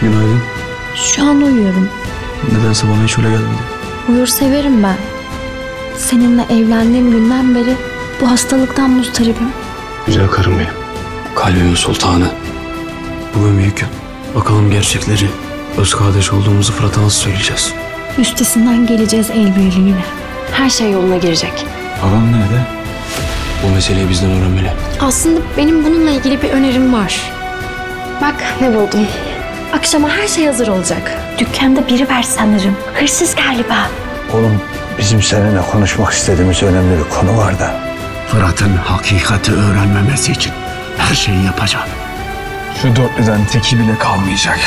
Günaydın. Şu an uyuyorum. Nedense bana hiç öyle gelmedi. Uyur severim ben. Seninle evlendiğim günden beri bu hastalıktan muzdaribim. Güzel karım benim. Kalbimin sultanı. Bugün büyük gün. Bakalım gerçekleri. Öz kardeş olduğumuzu Fırat'a nasıl söyleyeceğiz? Üstesinden geleceğiz el birliğiyle. Her şey yoluna girecek. Babam nerede? Bu meseleyi bizden öğrenmeli. Aslında benim bununla ilgili bir önerim var. Bak ne buldum. Akşama her şey hazır olacak. Dükkanda biri var sanırım. Hırsız galiba. Oğlum bizim seninle konuşmak istediğimiz önemli bir konu var da. Fırat'ın hakikati öğrenmemesi için her şeyi yapacağım. Şu dörtlüden teki bile kalmayacak.